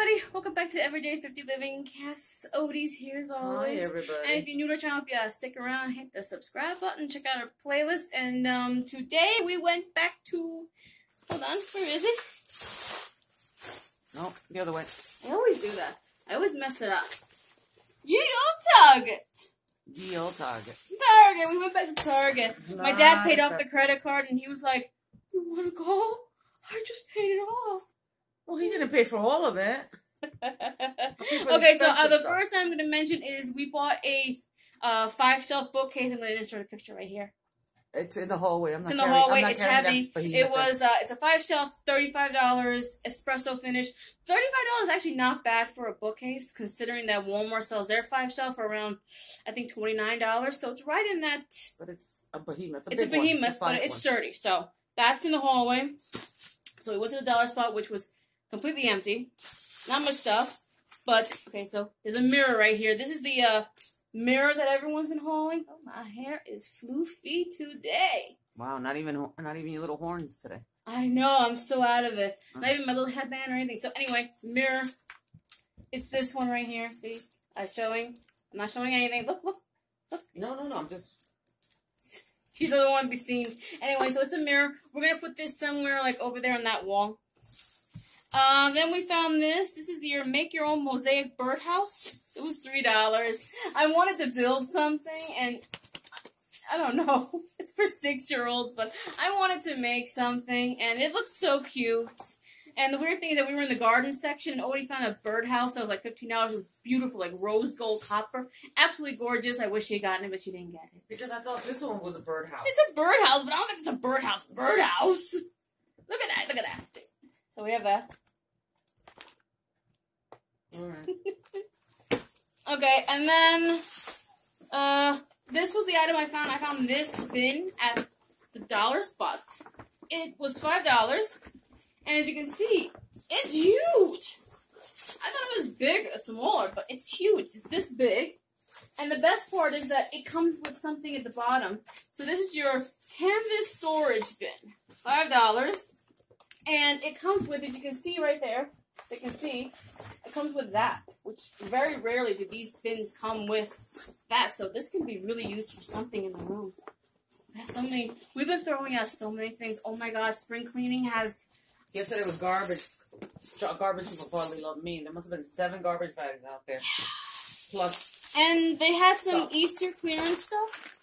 everybody, welcome back to Everyday Thrifty Living. Cass Odie's here as always. Hi, everybody. And if you're new to our channel, if you stick around, hit the subscribe button, check out our playlist. And um, today we went back to. Hold on, where is it? no, the other way. I always do that. I always mess it up. Ye old Target. Ye old Target. Target. We went back to Target. My dad paid off the credit card, and he was like, "You want to go? I just paid it off." Well, he didn't pay for all of it. paid for the okay, so uh, the stuff. first thing I'm going to mention is we bought a uh, five shelf bookcase. I'm going to insert a picture right here. It's in the hallway. I'm It's not in the carrying- hallway. It's heavy. behemoth It was uh, it's a five shelf, thirty five dollars, espresso finish. Thirty five dollars actually not bad for a bookcase, considering that Walmart sells their five shelf for around I think twenty nine dollars. So it's right in that. But it's a behemoth. It's a big one. behemoth, but it's one. sturdy. So that's in the hallway. So we went to the dollar spot, which was completely empty. Not much stuff. But okay, so there's a mirror right here. This is the uh, mirror that everyone's been hauling. Oh, my hair is floofy today. Wow, not even not even your little horns today. I know, I'm so out of it. Not even my little headband or anything. So anyway, mirror. It's this one right here. See, I'm showing. I'm not showing anything. Look, look. Look. No, no, no. I'm just. The only one to be seen. Anyway, so it's a mirror. We're gonna put this somewhere like over there on that wall. Uh, then we found this. This is your make your own mosaic birdhouse. It was three dollars. I wanted to build something, and I don't know. It's for six year olds, but I wanted to make something, and it looks so cute. And the weird thing is that we were in the garden section, and Odie found a birdhouse that was like fifteen dollars. It was beautiful, like rose gold copper, absolutely gorgeous. I wish she had gotten it, but she didn't get it. Because I thought this one was a birdhouse. It's a birdhouse, but I don't think it's a birdhouse. Birdhouse. Look at that. Look at that. So we have that. Right. Okay, and then uh this was the item I found. I found this bin at the dollar spot. It was five dollars, and as you can see, it's huge. I thought it was big, smaller, but it's huge. It's this big. And the best part is that it comes with something at the bottom. So this is your canvas storage bin. Five dollars. And it comes with, if you can see right there, you can see, it comes with that, which very rarely do these bins come with that. So this can be really used for something in the room. We have so many. We've been throwing out so many things. Oh my gosh, spring cleaning has. Yesterday was garbage. Gar- Garbage people probably love me. There must have been seven garbage bags out there. Plus. Plus, And they had some Stuff. Easter clearance stuff.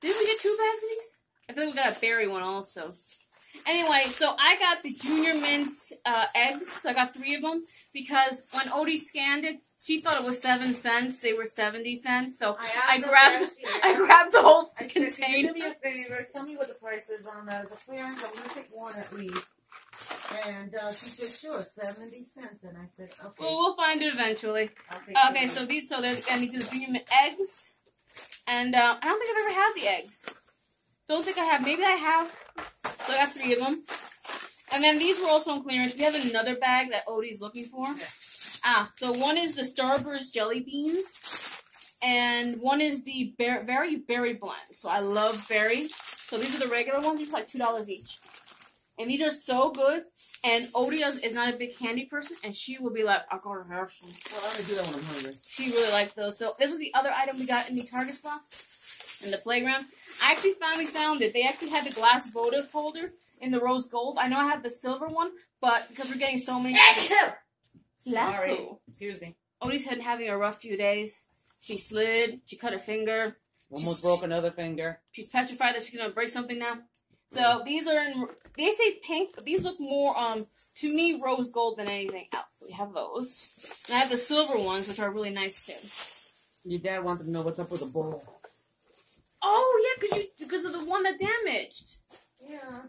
Did we get two bags of these? I feel like we got a berry one also. Anyway, so I got the Junior Mint uh, eggs. I got three of them because when Odie scanned it, she thought it was seven cents. They were seventy cents. So I grabbed, I grabbed the whole I said, "Can you container. do me a favor? Tell me what the price is on. It's a clearance. I'm to take one at least. And uh, she said, sure, 70 cents. And I said, okay. Well, we'll find it eventually. Okay, so these, so they're gonna do the Junior Mint eggs, and uh, I don't think I've ever had the eggs. Don't think I have. Maybe I have. So I got three of them. And then these were also on clearance. We have another bag that Odie's looking for. Ah, so one is the Starburst jelly beans, and one is the ber- very berry blend. So I love berry. So these are the regular ones. These are like two dollars each, and these are so good. And Odie is- not a big candy person, and she will be like, "I'll go to her." some." Well, I only do that when I'm hungry. She really liked those. So this was the other item we got in the Target spot in the playground. I actually finally found it. They actually had the glass votive holder in the rose gold. I know I had the silver one, but because we're getting so many. Sorry. Excuse me. Odie's been having a rough few days. She slid. She cut her finger. Almost broke another finger. She's petrified that she's gonna break something now. So these are in. They say pink, but these look more um to me rose gold than anything else. So we have those. And I have the silver ones, which are really nice too. Your dad wanted to know what's up with the bowl. Oh yeah, because you because of the one that damaged. Yeah.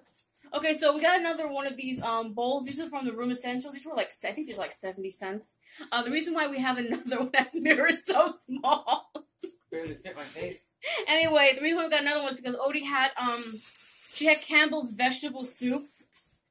Okay, so we got another one of these um bowls. These are from the Room Essentials. These were like I think they're like seventy cents. Uh, the reason why we have another one that's mirror is so small. Barely fit my face. anyway, the reason why we got another one is because Odie had um she had Campbell's vegetable soup.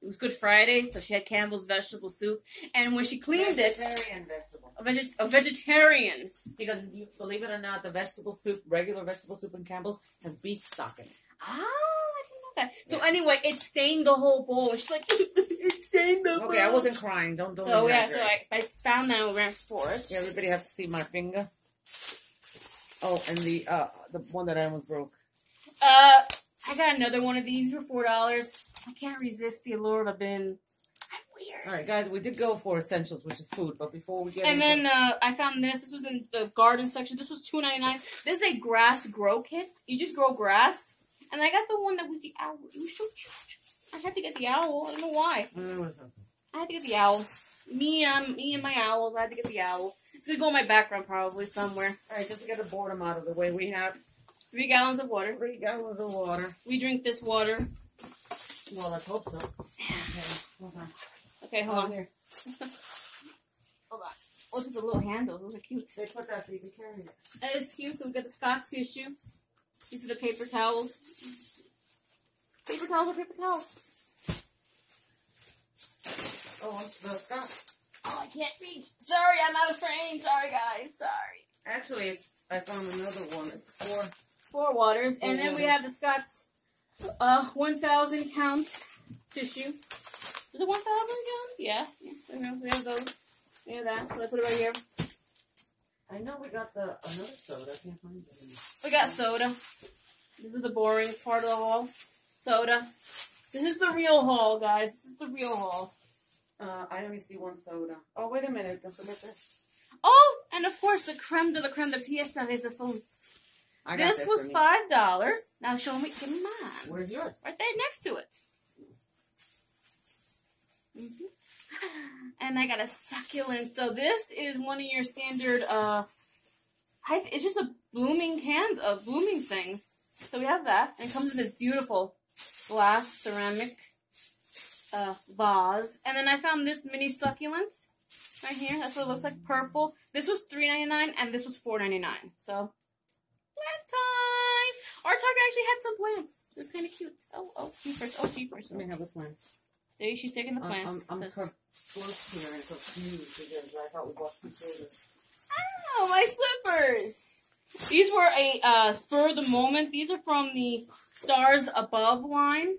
It was Good Friday, so she had Campbell's vegetable soup, and when she cleaned it, Vegetarian vegetable. a, veget- a vegetarian. Because believe it or not, the vegetable soup, regular vegetable soup in Campbell's, has beef stock in it. Ah, I didn't know that. So Yeah. anyway, it stained the whole bowl. She's like, it stained the bowl. Okay, I wasn't crying. Don't don't. So yeah, so I, I found that and ran for it. Yeah, everybody have to see my finger. Oh, and the uh the one that I almost broke. Uh, I got another one of these for four dollars. I can't resist the allure of a bin. I'm weird. All right, guys, we did go for essentials, which is food. But before we get And into then uh, I found this. This was in the garden section. This was two ninety nine. This is a grass grow kit. You just grow grass. And I got the one that was the owl. It was so cute. I had to get the owl. I don't know why. I had to get the owl. Me, um, me and my owls. I had to get the owl. It's gonna go in my background probably somewhere. All right, just to get the boredom out of the way, we have Three gallons of water. three gallons of water. We drink this water. Well, let's hope so. Okay, hold on. Okay, hold Oh, on. here. Hold on. Look at the little handles. Those are cute. They put that so you can carry it. That is cute. So we got the Scott tissue. You see the paper towels. Paper towels are paper towels. Oh, the Scott. Oh, I can't reach. Sorry, I'm out of frame. Sorry, guys. Sorry. Actually, it's, I found another one. It's four. Four waters, and then we have the Scott uh 1,000 count tissue. Is it 1,000 count? Yeah. yeah. there we. We have those. We have that. So I put it right here. I know we got the another soda. I can't find it. We got soda. This is the boring part of the haul. Soda. This is the real haul, guys. This is the real haul. Uh, I only see one soda. Oh, wait a minute. Don't forget this. Oh, and of course, the creme de la creme de pièce de résistance. Got This was five dollars. Now show me, give me mine. Where's yours? Right there next to it. Mhm. And I got a succulent. So this is one of your standard. Uh, I, it's just a blooming can, a blooming thing. So we have that, and it comes in this beautiful glass ceramic uh, vase. And then I found this mini succulent right here. That's what it looks like, purple. This was three ninety nine, and this was four ninety nine. So plant time. Our Target actually had some plants. It was kind of cute. Oh, oh, jeepers. Oh, jeepers. Let me have a plan. There, she's taking the I'm. I'm, I'm 'cause- close here and confused because I thought we bought two sodas. Oh, my slippers. These were a uh, spur of the moment. These are from the Stars Above line.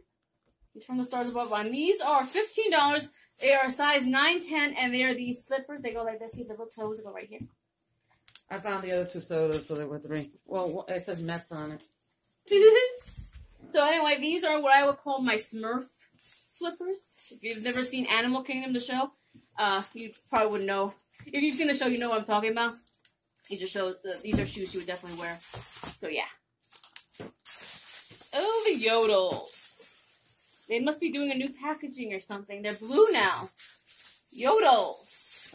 These from the Stars Above line. These are fifteen dollars. They are size nine ten, and they are these slippers. They go like this. See the little toes go right here. I found the other two sodas, so there were three. Well, it says Mets on it. so anyway, these are what I would call my Smurf slippers. If you've never seen Animal Kingdom, the show, uh, you probably wouldn't know. If you've seen the show, you know what I'm talking about. These are shows. Uh, these are shoes you would definitely wear. So yeah. Oh, the yodels. They must be doing a new packaging or something. They're blue now. Yodels.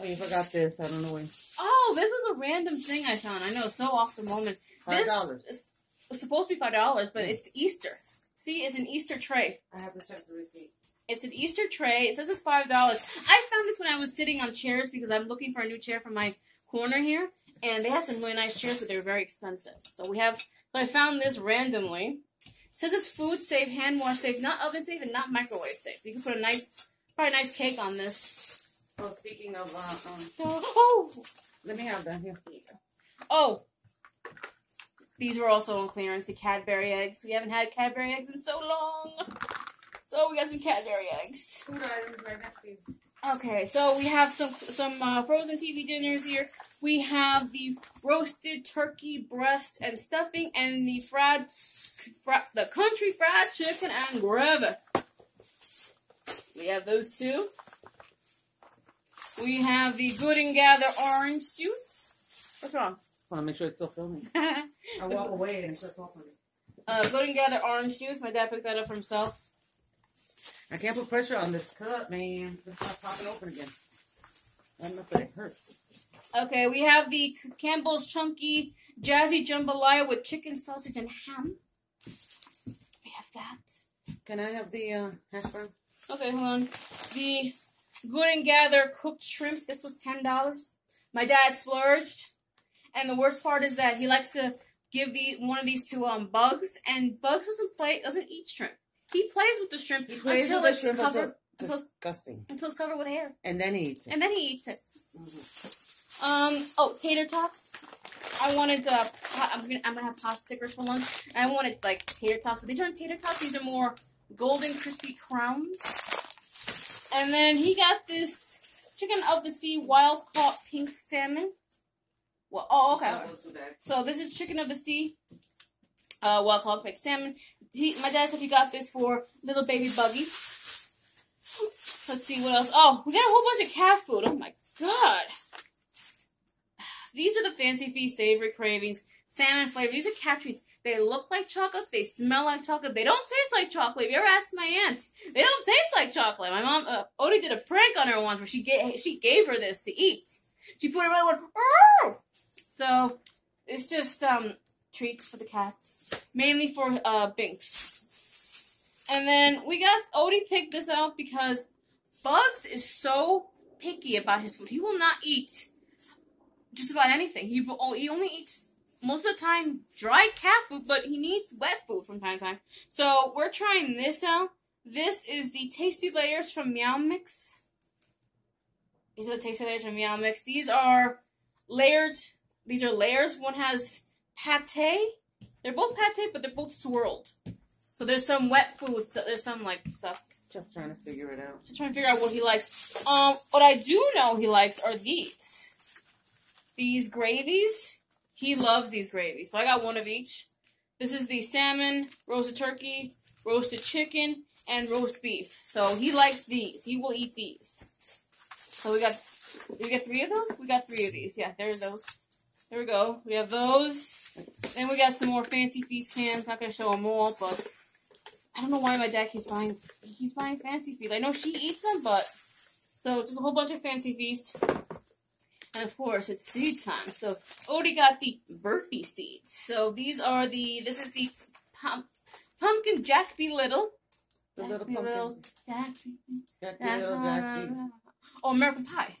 Oh, you forgot this. I don't know when. Oh, this was a random thing I found. I know, so off the moment. Five dollars. was supposed to be five dollars, but it's Easter. See, it's an Easter tray. I have to check the receipt. It's an Easter tray. It says it's five dollars. I found this when I was sitting on chairs because I'm looking for a new chair for my corner here, and they had some really nice chairs, but they were very expensive. So we have. So I found this randomly. It says it's food safe, hand wash safe, not oven safe, and not microwave safe. So you can put a nice, probably a nice cake on this. Oh, speaking of, uh, um, Oh, let me have that here. There you go. Oh, these were also on clearance. The Cadbury eggs. We haven't had Cadbury eggs in so long. So we got some Cadbury eggs. Food items right next to you. Okay, so we have some some uh, frozen TV dinners here. We have the roasted turkey breast and stuffing, and the fried, fri- the country fried chicken and gravy. We have those two. We have the Good and Gather orange juice. What's wrong? I Want to make sure it's still filming. I walk away and start talking. uh, Good and Gather orange juice. My dad picked that up for himself. I can't put pressure on this cup, man. It's not popping open again. I don't know if it hurts. Okay, we have the Campbell's Chunky Jazzy Jambalaya with chicken, sausage, and ham. We have that. Can I have the uh, hash brown? Okay, hold on. The Good and Gather cooked shrimp. This was ten dollars. My dad splurged, and the worst part is that he likes to give the one of these to um Bugs, and Bugs doesn't play doesn't eat shrimp. He plays with the shrimp until it's shrimp covered until disgusting. until it's covered with hair, And then he eats it. and then he eats it. Mhm. Um. Oh, tater tots. I wanted the pot, I'm gonna I'm gonna have pasta stickers for lunch. And I wanted like tater tots, but these aren't tater tots. These are more golden crispy crowns. And then he got this chicken of the sea wild caught pink salmon. Well, oh okay. So those two bags. So this is chicken of the sea, uh, wild caught pink salmon. He, my dad said he got this for little baby Buggy. Let's see what else. Oh, we got a whole bunch of cat food. Oh my god. These are the fancy feast savory cravings salmon flavor. These are cat treats. They look like chocolate. They smell like chocolate. They don't taste like chocolate. If you ever asked my aunt, they don't taste like chocolate. My mom, uh, Odie did a prank on her once where she gave she gave her this to eat. She put it went, "Arr!" So it's just um treats for the cats, mainly for uh Binks. And then we got Odie picked this out because Bugs is so picky about his food. He will not eat just about anything. He oh, he only eats most of the time dry cat food, but he needs wet food from time to time. So we're trying this out. This is the Tasty Layers from Meow Mix. These are the Tasty Layers from Meow Mix. These are layered. These are layers. One has pate. They're both pate, but they're both swirled. So there's some wet food. So there's some like stuff. Just trying to figure it out. Just trying to figure out what he likes. Um, what I do know he likes are these. These gravies. He loves these gravies. So I got one of each. This is the salmon, roasted turkey, roasted chicken, and roast beef. So he likes these. He will eat these. So we got we got three of those? We got three of these. Yeah, there's those. There we go. We have those. Then we got some more fancy feast cans. Not gonna show them all, but I don't know why my dad keeps buying he's buying fancy feast. I know she eats them, but so just a whole bunch of fancy feast. And of course, it's seed time. So Odie got the burpee seeds. So these are the this is the pump, pumpkin Jack be little. The little Jack be pumpkin. Jack be Jack the little Jack be- Oh, American Pie.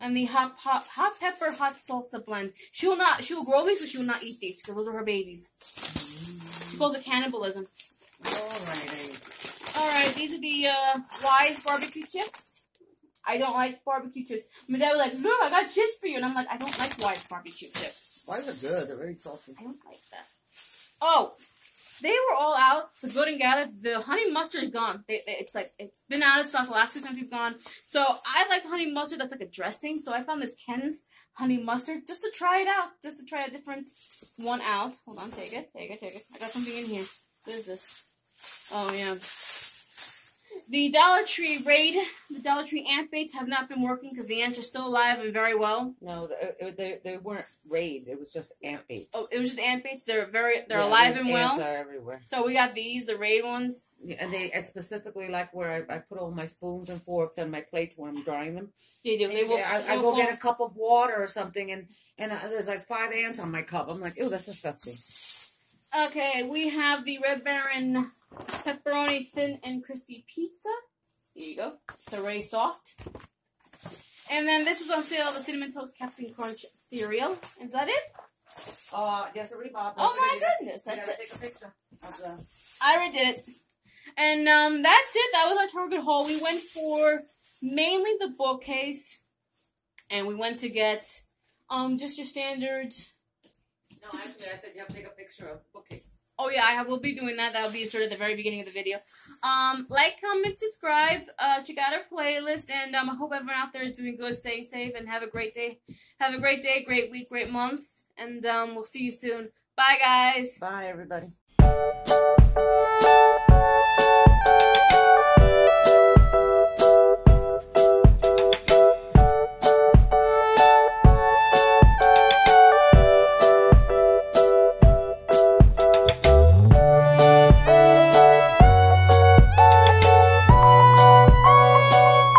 And the hot, hot hot pepper hot salsa blend. She will not. She will grow these, but she will not eat these because those are her babies. She calls it cannibalism. Alrighty. All right, these are the uh, Wise barbecue chips. I don't like barbecue chips. My dad was like, "Look, I got chips for you," and I'm like, "I don't like white barbecue chips. Why is it good? They're very salty. I don't like that." Oh, they were all out. The good and gathered. The honey mustard is gone. They, they- it's like it's been out of stock. The last two times we've gone. So I like honey mustard. That's like a dressing. So I found this Ken's honey mustard just to try it out, just to try a different one out. Hold on, take it, take it, take it. I got something in here. What is this? Oh yeah. The Dollar Tree raid, the Dollar Tree ant baits have not been working because the ants are still alive and very well. No, they, they, they weren't raid. It was just ant baits. Oh, it was just ant baits. They're very, they're Yeah, alive and Ants well. are everywhere. So we got these, the raid ones. Yeah, and they I specifically like where I, I put all my spoons and forks and my plates when I'm drying them. They do. They will. I, I go get a cup of water or something, and and uh, there's like five ants on my cup. I'm like, ew, that's disgusting. Okay, we have the Red Baron pepperoni thin and crispy pizza. There you go. It's already soft. And then this was on sale, the Cinnamon Toast Cap'n Crunch cereal. Is that it? Uh, yes, already bought. Oh my goodness, I that's it. take a picture of the. I already did it. And um, that's it. That was our Target haul. We went for mainly the bookcase, and we went to get um just your standard. No, actually, I said you have to take a picture of the bookcase. Oh yeah, I will be doing that. That'll be sort of the very beginning of the video. Um, like, comment, subscribe, uh, check out our playlist, and um, I hope everyone out there is doing good, staying safe, and have a great day. Have a great day, great week, great month, and um, we'll see you soon. Bye, guys. Bye, everybody.